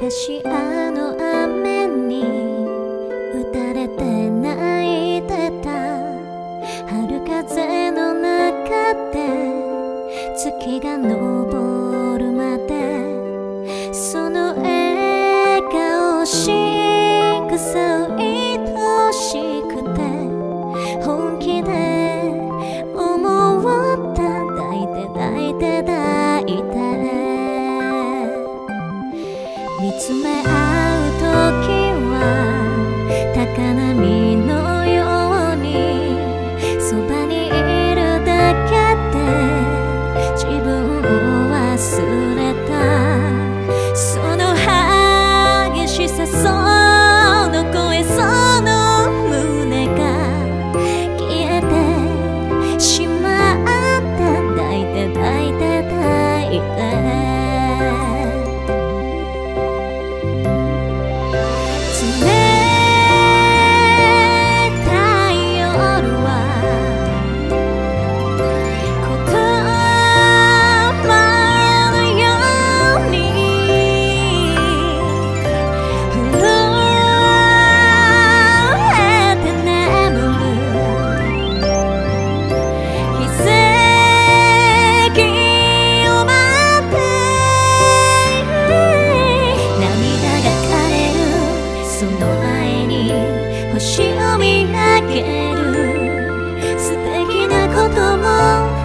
昔あの雨に打たれて泣いてた。春風の中で月が昇見つめ合う時前に星を見上げる。素敵なことも